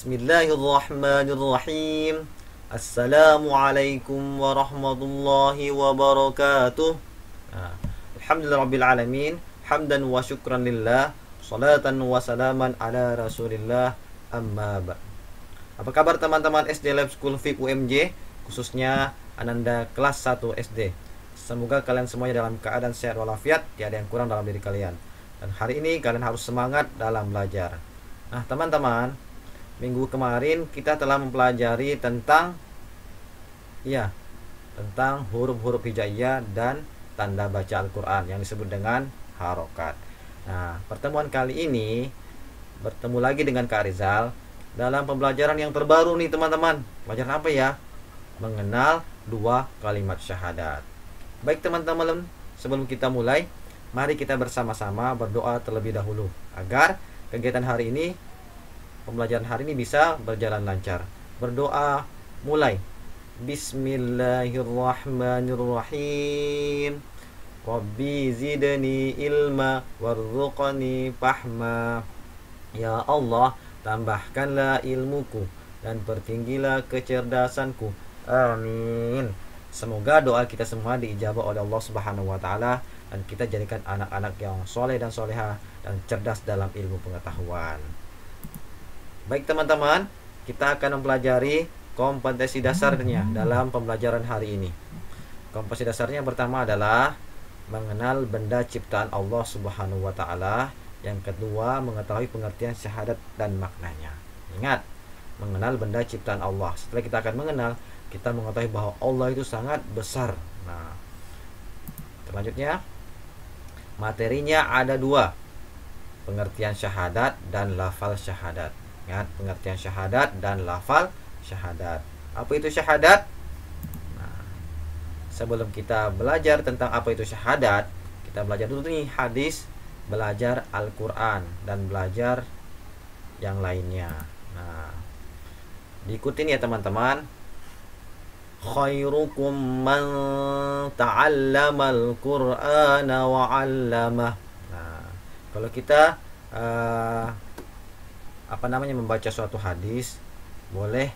Bismillahirrahmanirrahim. Assalamualaikum warahmatullahi wabarakatuh. Nah, Alhamdulillahirabbil alamin. Hamdan wa syukran lillah. Salatan wa salaman ala Rasulillah. Amma ba. Apa kabar teman-teman SD Lab School VIP UMJ khususnya Ananda kelas 1 SD. Semoga kalian semuanya dalam keadaan sehat walafiat, tiada yang kurang dalam diri kalian. Dan hari ini kalian harus semangat dalam belajar. Nah, teman-teman, minggu kemarin kita telah mempelajari tentang ya, tentang huruf-huruf hijaiyah dan tanda baca Al-Qur'an yang disebut dengan harokat. Nah, pertemuan kali ini bertemu lagi dengan Kak Rizal dalam pembelajaran yang terbaru nih teman-teman. Pelajaran apa ya? Mengenal dua kalimat syahadat. Baik teman-teman, sebelum kita mulai, mari kita bersama-sama berdoa terlebih dahulu agar kegiatan hari ini pembelajaran hari ini bisa berjalan lancar. Berdoa mulai. Bismillahirrahmanirrahim. Rabbi zidni ilma warzuqni fahma. Ya Allah, tambahkanlah ilmuku dan pertinggilah kecerdasanku. Amin. Semoga doa kita semua diijabah oleh Allah Subhanahu wa taala dan kita jadikan anak-anak yang soleh dan soleha dan cerdas dalam ilmu pengetahuan. Baik teman-teman, kita akan mempelajari kompetensi dasarnya dalam pembelajaran hari ini. Kompetensi dasarnya yang pertama adalah mengenal benda ciptaan Allah Subhanahu wa taala. Yang kedua, mengetahui pengertian syahadat dan maknanya. Ingat, mengenal benda ciptaan Allah. Setelah kita akan mengenal, kita mengetahui bahwa Allah itu sangat besar. Nah, selanjutnya materinya ada dua, pengertian syahadat dan lafal syahadat. Ingat, pengertian syahadat dan lafal syahadat. Apa itu syahadat? sebelum kita belajar tentang apa itu syahadat, kita belajar dulu nih hadis, belajar Al-Qur'an dan belajar yang lainnya. Nah, diikutin ya teman-teman. Khairukum man ta'allamal Qur'ana wa. Nah, kalau kita uh, apa namanya membaca suatu hadis, boleh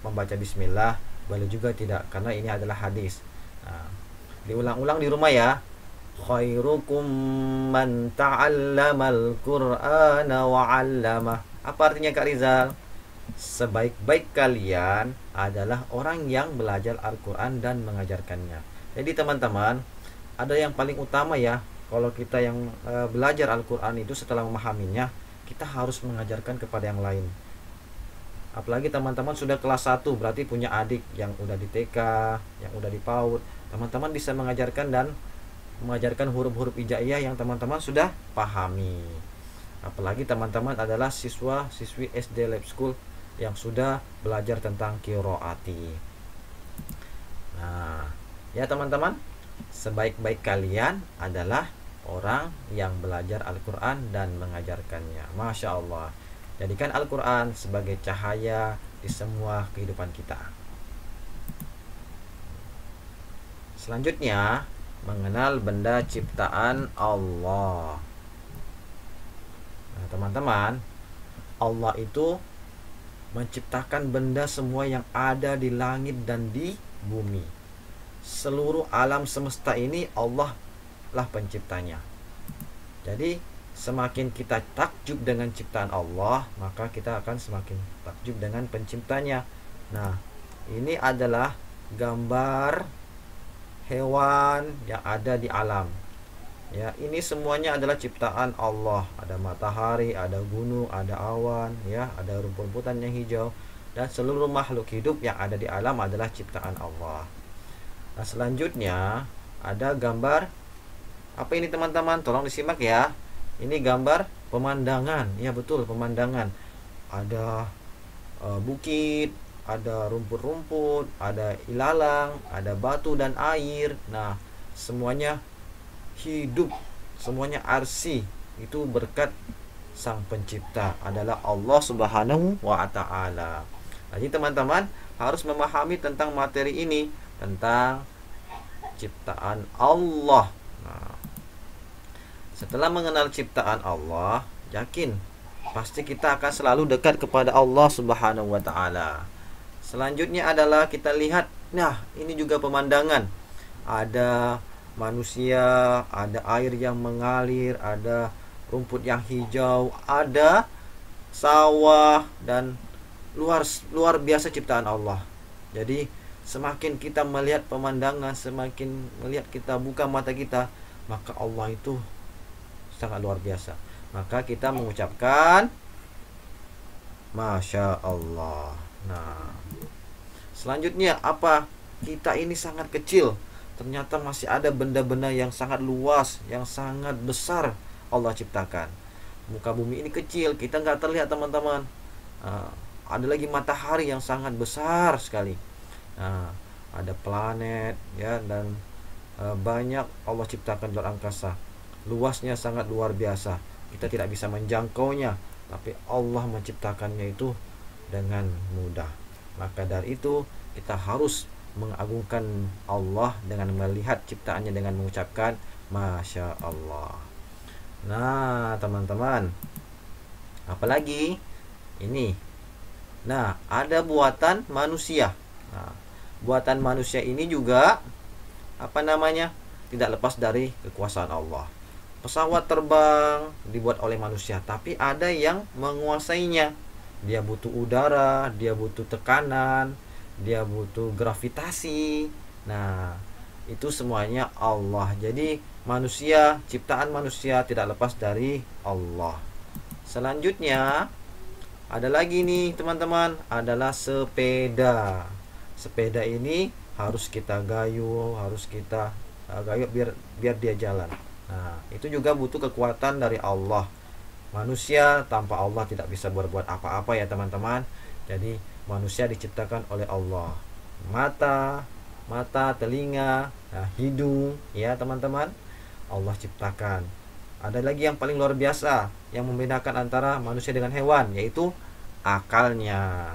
membaca bismillah, boleh juga tidak karena ini adalah hadis. Nah, diulang-ulang di rumah ya. Khairukum man ta'allamal Qur'ana wa. Apa artinya Kak Rizal? Sebaik-baik kalian adalah orang yang belajar Al-Qur'an dan mengajarkannya. Jadi teman-teman, ada yang paling utama ya, kalau kita yang e, belajar Al-Qur'an itu setelah memahaminya, kita harus mengajarkan kepada yang lain. Apalagi teman-teman sudah kelas 1 berarti punya adik yang udah di TK yang udah di PAUD. Teman-teman bisa mengajarkan dan mengajarkan huruf-huruf hijaiyah yang teman-teman sudah pahami. Apalagi teman-teman adalah siswa siswi SD Lab School yang sudah belajar tentang kiroati. Nah ya teman-teman sebaik-baik kalian adalah orang yang belajar Al-Quran dan mengajarkannya Masya Allah Jadikan Al-Quran sebagai cahaya di semua kehidupan kita. Selanjutnya, mengenal benda ciptaan Allah. Nah, teman-teman, Allah itu menciptakan benda semua yang ada di langit dan di bumi. Seluruh alam semesta ini Allah lah penciptanya. Jadi semakin kita takjub dengan ciptaan Allah, maka kita akan semakin takjub dengan penciptanya. Nah, ini adalah gambar hewan yang ada di alam. Ya, ini semuanya adalah ciptaan Allah. Ada matahari, ada gunung, ada awan, ya, ada rumput-rumputan yang hijau dan seluruh makhluk hidup yang ada di alam adalah ciptaan Allah. Nah, selanjutnya ada gambar apa ini teman-teman? Tolong disimak ya. Ini gambar pemandangan. Ya betul pemandangan. Ada uh, bukit ada rumput-rumput ada ilalang ada batu dan air. Nah semuanya hidup. Semuanya arsi itu berkat sang pencipta. Adalah Allah Subhanahu wa taala. Jadi teman-teman harus memahami tentang materi ini. Tentang ciptaan Allah. Setelah mengenal ciptaan Allah, yakin pasti kita akan selalu dekat kepada Allah Subhanahu wa taala. Selanjutnya adalah kita lihat, nah ini juga pemandangan. Ada manusia, ada air yang mengalir, ada rumput yang hijau, ada sawah dan luar luar biasa ciptaan Allah. Jadi semakin kita melihat pemandangan, semakin melihat kita buka mata kita, maka Allah itu sangat luar biasa. Maka kita mengucapkan Masya Allah. Nah, selanjutnya apa? Kita ini sangat kecil. Ternyata masih ada benda-benda yang sangat luas, yang sangat besar Allah ciptakan. Muka bumi ini kecil, kita nggak terlihat teman-teman. Uh, ada lagi matahari yang sangat besar sekali. Nah, ada planet ya dan uh, banyak Allah ciptakan di luar angkasa. Luasnya sangat luar biasa. Kita tidak bisa menjangkaunya, tapi Allah menciptakannya itu dengan mudah. Maka dari itu kita harus mengagungkan Allah dengan melihat ciptaannya dengan mengucapkan Masya Allah. Nah, teman-teman, apalagi ini. Nah, ada buatan manusia. Nah, buatan manusia ini juga apa namanya? Tidak lepas dari kekuasaan Allah. Pesawat terbang dibuat oleh manusia, tapi ada yang menguasainya. Dia butuh udara, dia butuh tekanan, dia butuh gravitasi. Nah, itu semuanya Allah. Jadi manusia, ciptaan manusia tidak lepas dari Allah. Selanjutnya ada lagi nih teman-teman, adalah sepeda. Sepeda ini harus kita gayuh, harus kita uh, gayuh biar biar dia jalan. Nah, itu juga butuh kekuatan dari Allah. Manusia tanpa Allah tidak bisa berbuat apa-apa ya teman-teman. Jadi manusia diciptakan oleh Allah. Mata, mata, telinga, nah, hidung, ya teman-teman. Allah ciptakan. Ada lagi yang paling luar biasa yang membedakan antara manusia dengan hewan yaitu akalnya.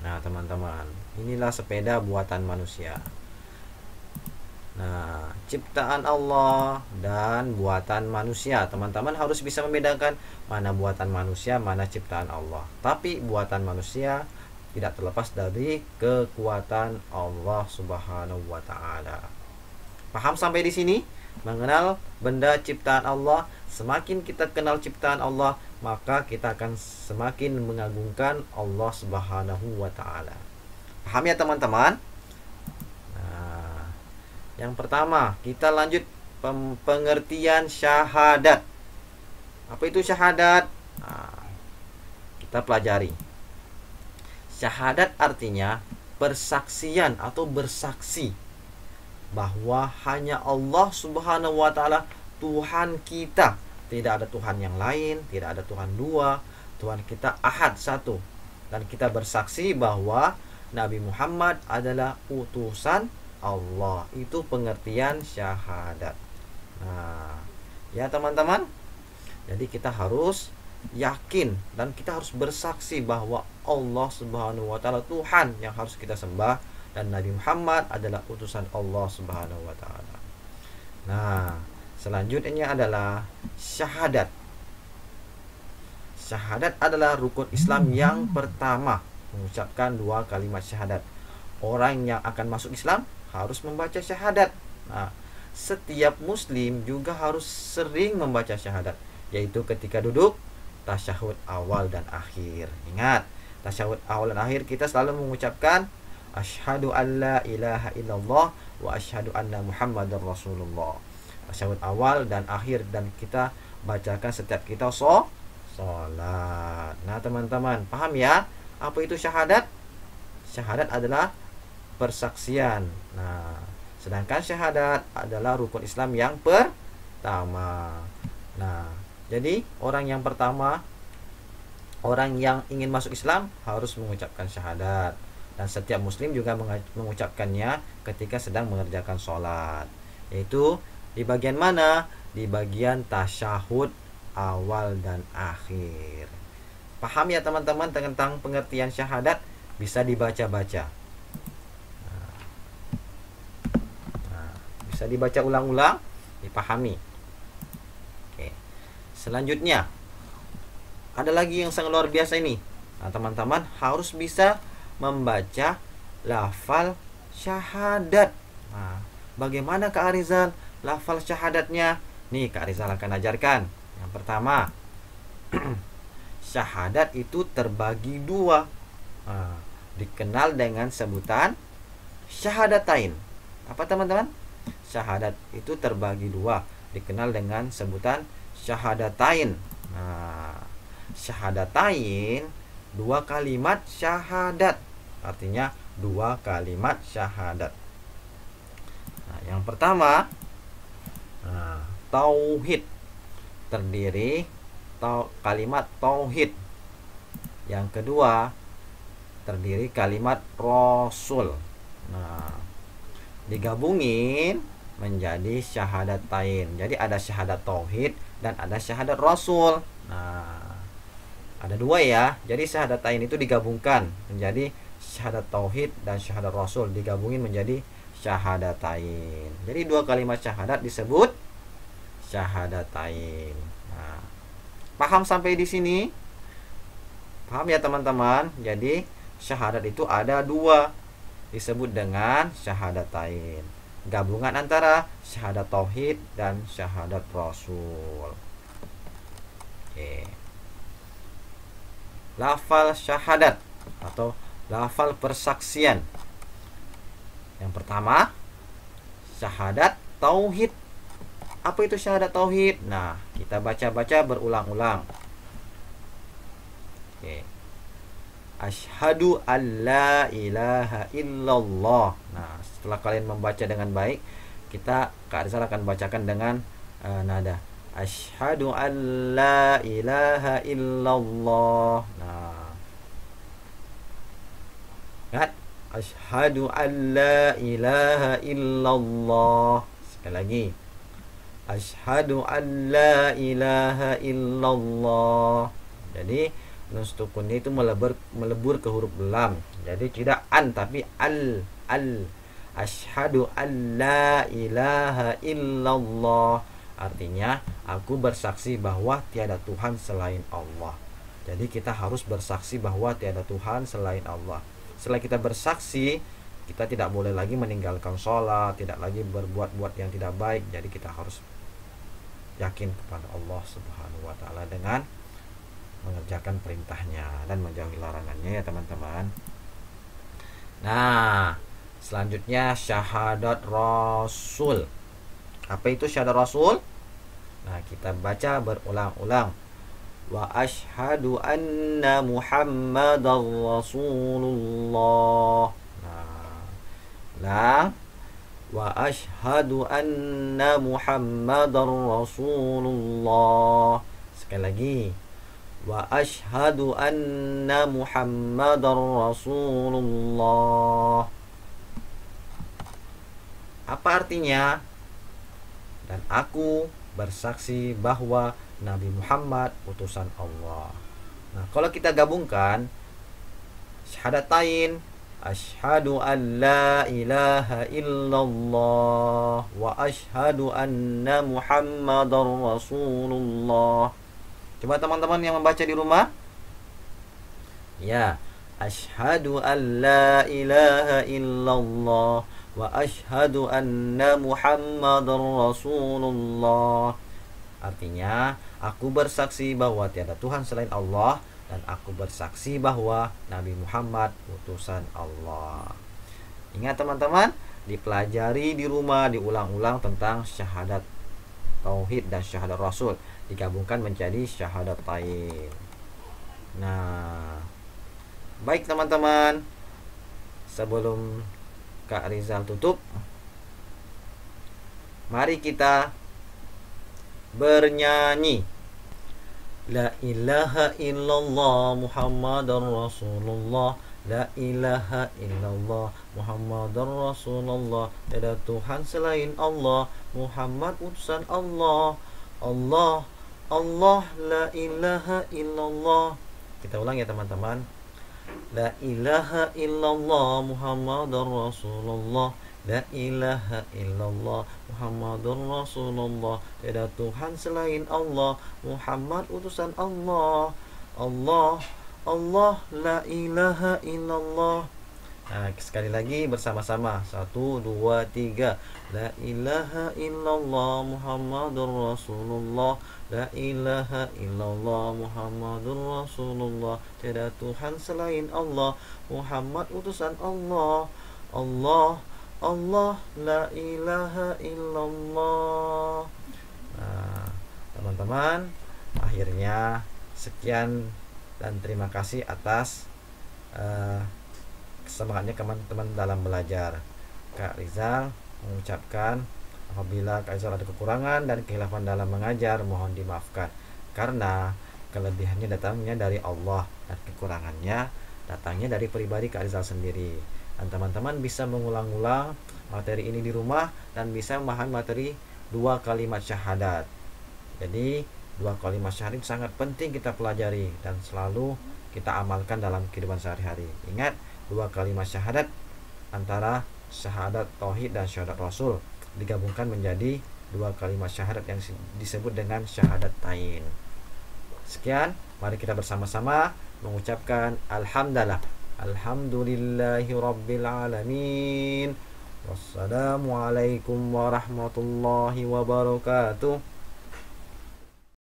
Nah, teman-teman, inilah sepeda buatan manusia. Nah, ciptaan Allah dan buatan manusia. Teman-teman harus bisa membedakan mana buatan manusia, mana ciptaan Allah. Tapi buatan manusia tidak terlepas dari kekuatan Allah Subhanahu wa taala. Paham sampai di sini? Mengenal benda ciptaan Allah, semakin kita kenal ciptaan Allah, maka kita akan semakin mengagungkan Allah Subhanahu wa taala. Paham ya teman-teman? Yang pertama, kita lanjut pengertian syahadat. Apa itu syahadat? Nah, kita pelajari. Syahadat artinya persaksian atau bersaksi bahwa hanya Allah Subhanahu wa taala Tuhan kita. Tidak ada Tuhan yang lain, tidak ada Tuhan dua. Tuhan kita ahad satu. Dan kita bersaksi bahwa Nabi Muhammad adalah utusan Allah itu pengertian syahadat nah ya teman-teman jadi kita harus yakin dan kita harus bersaksi bahwa Allah Subhanahu wa taala Tuhan yang harus kita sembah dan Nabi Muhammad adalah utusan Allah Subhanahu wa taala. Nah, selanjutnya adalah syahadat. Syahadat adalah rukun Islam yang pertama mengucapkan dua kalimat syahadat. Orang yang akan masuk Islam harus membaca syahadat. Nah, setiap muslim juga harus sering membaca syahadat, yaitu ketika duduk tasyahud awal dan akhir. Ingat, tasyahud awal dan akhir kita selalu mengucapkan asyhadu alla ilaha illallah wa asyhadu anna muhammadar rasulullah. Tasyahud awal dan akhir dan kita bacakan setiap kita so salat. Nah, teman-teman, paham ya? Apa itu syahadat? Syahadat adalah persaksian. Nah, sedangkan syahadat adalah rukun Islam yang pertama. Nah, jadi orang yang pertama orang yang ingin masuk Islam harus mengucapkan syahadat. Dan setiap muslim juga mengucapkannya ketika sedang mengerjakan sholat. Yaitu di bagian mana? Di bagian tasyahud awal dan akhir. Paham ya teman-teman tentang pengertian syahadat? Bisa dibaca-baca bisa dibaca ulang-ulang dipahami oke selanjutnya ada lagi yang sangat luar biasa ini. Nah, teman-teman harus bisa membaca lafal syahadat. Nah, bagaimana Kak Arizal lafal syahadatnya? Nih Kak Arizal akan ajarkan. Yang pertama, syahadat itu terbagi dua. Nah, dikenal dengan sebutan syahadatain. Apa teman-teman? Syahadat itu terbagi dua, dikenal dengan sebutan syahadatain. Nah, syahadatain dua kalimat syahadat. Artinya dua kalimat syahadat. Nah, yang pertama nah, tauhid terdiri tau, kalimat tauhid. Yang kedua terdiri kalimat rasul. Nah, digabungin menjadi syahadatain. Jadi ada syahadat tauhid dan ada syahadat rasul. Nah, ada dua ya. Jadi syahadatain itu digabungkan menjadi syahadat tauhid dan syahadat rasul digabungin menjadi syahadatain. Jadi dua kalimat syahadat disebut syahadatain. Nah, paham sampai di sini? Paham ya teman-teman? Jadi syahadat itu ada dua disebut dengan syahadatain gabungan antara syahadat tauhid dan syahadat rasul. Oke. Lafal syahadat atau lafal persaksian. Yang pertama syahadat tauhid. Apa itu syahadat tauhid? Nah kita baca-baca berulang-ulang. Oke Ashadu an la ilaha illallah. Nah, setelah kalian membaca dengan baik, kita Kak Arizal akan bacakan dengan uh, nada. Ashadu an la ilaha illallah. Nah. Lihat. Ashadu an la ilaha illallah. Sekali lagi. Ashadu an la ilaha illallah. Jadi nun sukunnya itu melebur melebur ke huruf lam. Jadi tidak an tapi al al. Ashadu an la ilaha illallah. Artinya aku bersaksi bahwa tiada Tuhan selain Allah. Jadi kita harus bersaksi bahwa tiada Tuhan selain Allah. Setelah kita bersaksi kita tidak boleh lagi meninggalkan sholat tidak lagi berbuat-buat yang tidak baik. Jadi kita harus yakin kepada Allah subhanahu wa ta'ala dengan mengerjakan perintahnya dan menjauhi larangannya ya teman-teman. Nah selanjutnya syahadat rasul. Apa itu syahadat rasul? Nah kita baca berulang-ulang. Wa ashadu anna muhammadar rasulullah. Nah wa ashadu anna muhammadar rasulullah. Sekali lagi wa ashhadu anna muhammadar rasulullah. Apa artinya? Dan aku bersaksi bahwa Nabi Muhammad utusan Allah. Nah kalau kita gabungkan syahadatain Ashhadu an la ilaha illallah wa ashhadu anna muhammadar rasulullah Coba teman-teman yang membaca di rumah. Ya. Ashhadu an la ilaha illallah wa ashhadu anna Muhammadar Rasulullah. Artinya, aku bersaksi bahwa tiada Tuhan selain Allah dan aku bersaksi bahwa Nabi Muhammad utusan Allah. Ingat teman-teman, dipelajari di rumah, diulang-ulang tentang syahadat tauhid dan syahadat rasul digabungkan menjadi syahadat tain. Nah, baik teman-teman. Sebelum Kak Rizal tutup, mari kita bernyanyi. La ilaha illallah Muhammadar Rasulullah La ilaha illallah Muhammadar Rasulullah Tiada Tuhan selain Allah Muhammad utusan Allah Allah Allah la ilaha illallah. Kita ulang ya teman-teman. La ilaha illallah muhammadur rasulullah. La ilaha illallah muhammadur rasulullah. Tidak Tuhan selain Allah. Muhammad utusan Allah. Allah Allah la ilaha illallah. Nah, sekali lagi bersama-sama. Satu, dua, tiga. La ilaha illallah Muhammadur Rasulullah. La ilaha illallah Muhammadur Rasulullah. Tiada Tuhan selain Allah. Muhammad utusan Allah. Allah, Allah, la ilaha illallah. Nah, teman-teman, akhirnya sekian dan terima kasih atas uh, semangatnya teman-teman dalam belajar. Kak Rizal mengucapkan apabila Kak Rizal ada kekurangan dan kehilafan dalam mengajar mohon dimaafkan karena kelebihannya datangnya dari Allah dan kekurangannya datangnya dari pribadi Kak Rizal sendiri. Dan teman-teman bisa mengulang-ulang materi ini di rumah dan bisa memahami materi dua kalimat syahadat. Jadi dua kalimat syahadat sangat penting kita pelajari dan selalu kita amalkan dalam kehidupan sehari-hari. Ingat, dua kalimat syahadat antara syahadat tauhid dan syahadat rasul digabungkan menjadi dua kalimat syahadat yang disebut dengan syahadat tain. Sekian, mari kita bersama-sama mengucapkan alhamdulillah. Alhamdulillahi rabbil alamin. Wassalamualaikum warahmatullahi wabarakatuh.